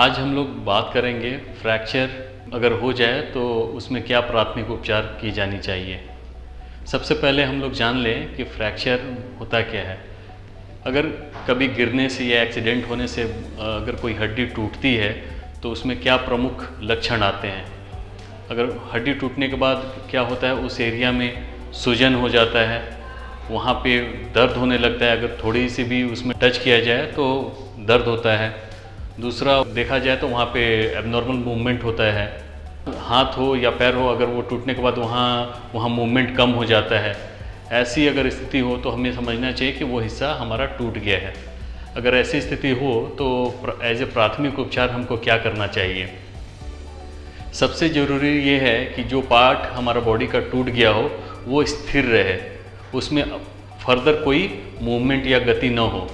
आज हम लोग बात करेंगे फ्रैक्चर, अगर हो जाए तो उसमें क्या प्राथमिक उपचार की जानी चाहिए। सबसे पहले हम लोग जान लें कि फ्रैक्चर होता क्या है। अगर कभी गिरने से या एक्सीडेंट होने से अगर कोई हड्डी टूटती है तो उसमें क्या प्रमुख लक्षण आते हैं? अगर हड्डी टूटने के बाद क्या होता है, उस एरिया में सूजन हो जाता है, वहाँ पे दर्द होने लगता है, अगर थोड़ी सी भी उसमें टच किया जाए तो दर्द होता है। दूसरा देखा जाए तो वहाँ पे एबनॉर्मल मूवमेंट होता है। हाथ हो या पैर हो, अगर वो टूटने के बाद वहाँ वहाँ मूवमेंट कम हो जाता है। ऐसी अगर स्थिति हो तो हमें समझना चाहिए कि वो हिस्सा हमारा टूट गया है। अगर ऐसी स्थिति हो तो एज ए प्राथमिक उपचार हमको क्या करना चाहिए? सबसे ज़रूरी ये है कि जो पार्ट हमारा बॉडी का टूट गया हो, वो स्थिर रहे। उसमें फर्दर कोई मूवमेंट या गति न हो।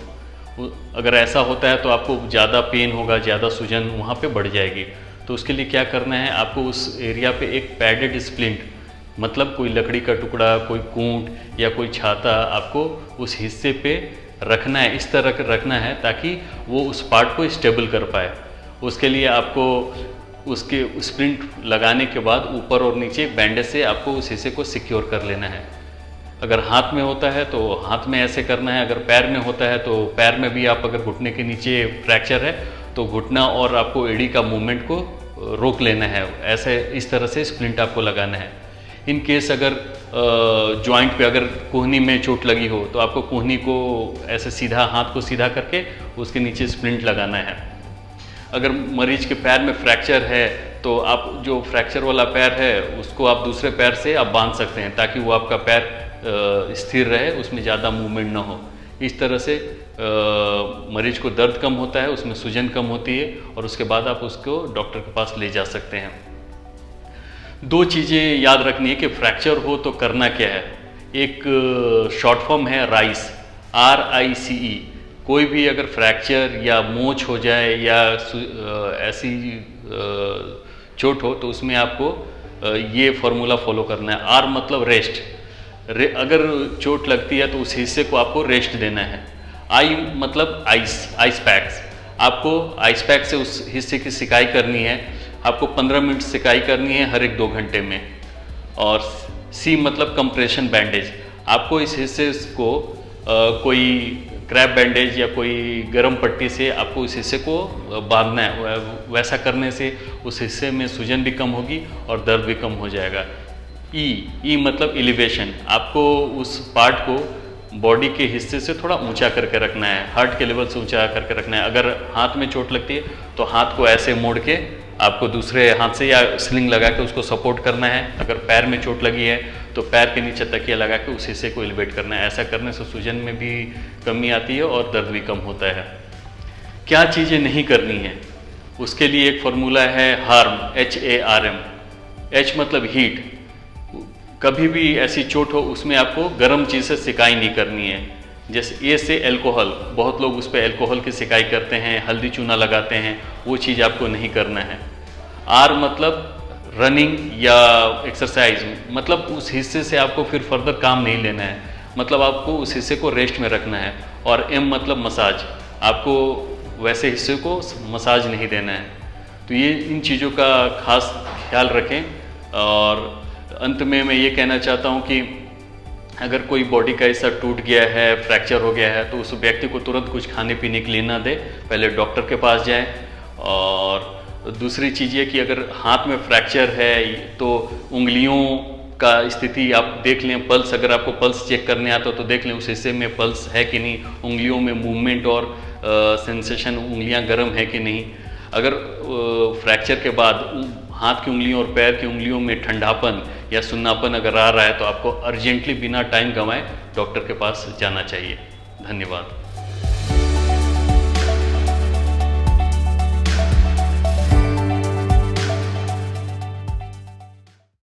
अगर ऐसा होता है तो आपको ज़्यादा पेन होगा, ज़्यादा सूजन वहाँ पे बढ़ जाएगी। तो उसके लिए क्या करना है, आपको उस एरिया पे एक पैडेड स्प्लिंट मतलब कोई लकड़ी का टुकड़ा, कोई कूट या कोई छाता आपको उस हिस्से पे रखना है, इस तरह रखना है ताकि वो उस पार्ट को स्टेबल कर पाए। उसके लिए आपको उसके स्प्रिंट लगाने के बाद ऊपर और नीचे बैंडेज से आपको उस हिस्से को सिक्योर कर लेना है। अगर हाथ में होता है तो हाथ में ऐसे करना है, अगर पैर में होता है तो पैर में भी आप अगर घुटने के नीचे फ्रैक्चर है तो घुटना और आपको एड़ी का मूवमेंट को रोक लेना है। ऐसे इस तरह से स्प्लिंट आपको लगाना है। इन केस अगर जॉइंट पे अगर कोहनी में चोट लगी हो तो आपको कोहनी को ऐसे सीधा, हाथ को सीधा करके उसके नीचे स्प्लिंट लगाना है। अगर मरीज़ के पैर में फ्रैक्चर है तो आप जो फ्रैक्चर वाला पैर है, उसको आप दूसरे पैर से आप बाँध सकते हैं, ताकि वो आपका पैर स्थिर रहे, उसमें ज़्यादा मूवमेंट ना हो। इस तरह से मरीज़ को दर्द कम होता है, उसमें सूजन कम होती है और उसके बाद आप उसको डॉक्टर के पास ले जा सकते हैं। दो चीज़ें याद रखनी है कि फ्रैक्चर हो तो करना क्या है। एक शॉर्ट फॉर्म है RICE R I C E कोई भी अगर फ्रैक्चर या मोच हो जाए या ऐसी चोट हो तो उसमें आपको ये फॉर्मूला फॉलो करना है। आर मतलब रेस्ट अगर चोट लगती है तो उस हिस्से को आपको रेस्ट देना है। आई मतलब आइस आइस पैक्स आपको आइस पैक से उस हिस्से की सिकाई करनी है। आपको 15 मिनट सिकाई करनी है हर एक दो घंटे में। और सी मतलब कंप्रेशन बैंडेज आपको इस हिस्से को आ, कोई क्रैप बैंडेज या कोई गर्म पट्टी से आपको उस हिस्से को बांधना है। वैसा करने से उस हिस्से में सूजन भी कम होगी और दर्द भी कम हो जाएगा। ई e, ई e मतलब एलिवेशन आपको उस पार्ट को बॉडी के हिस्से से थोड़ा ऊँचा करके रखना है। हार्ट के लेवल से ऊँचा करके रखना है। अगर हाथ में चोट लगती है तो हाथ को ऐसे मोड़ के आपको दूसरे हाथ से या स्लिंग लगा के उसको सपोर्ट करना है। अगर पैर में चोट लगी है तो पैर के नीचे तकिया लगा के उस हिस्से को एलिवेट करना है। ऐसा करने से सूजन में भी कमी आती है और दर्द भी कम होता है। क्या चीज़ें नहीं करनी है? उसके लिए एक फॉर्मूला है harm H A R M H मतलब हीट कभी भी ऐसी चोट हो, उसमें आपको गर्म चीज़ से सिकाई नहीं करनी है। जैसे ए से एल्कोहल बहुत लोग उस पर एल्कोहल की सिकाई करते हैं, हल्दी चूना लगाते हैं, वो चीज़ आपको नहीं करना है। आर मतलब रनिंग या एक्सरसाइज मतलब उस हिस्से से आपको फिर फर्दर काम नहीं लेना है। मतलब आपको उस हिस्से को रेस्ट में रखना है। और एम मतलब मसाज आपको वैसे हिस्से को मसाज नहीं देना है। तो ये इन चीज़ों का खास ख्याल रखें और अंत में मैं ये कहना चाहता हूँ कि अगर कोई बॉडी का हिस्सा टूट गया है फ्रैक्चर हो गया है तो उस व्यक्ति को तुरंत कुछ खाने पीने के लिए ना दे। पहले डॉक्टर के पास जाए। और दूसरी चीज़ ये कि अगर हाथ में फ्रैक्चर है तो उंगलियों का स्थिति आप देख लें पल्स अगर आपको पल्स चेक करने आता हो तो देख लें उस हिस्से में पल्स है कि नहीं, उंगलियों में मूवमेंट और सेंसेशन उंगलियाँ गर्म है कि नहीं। अगर फ्रैक्चर के बाद हाथ की उंगलियों और पैर की उंगलियों में ठंडापन या सुन्नापन अगर आ रहा है तो आपको अर्जेंटली बिना टाइम गंवाए डॉक्टर के पास जाना चाहिए। धन्यवाद।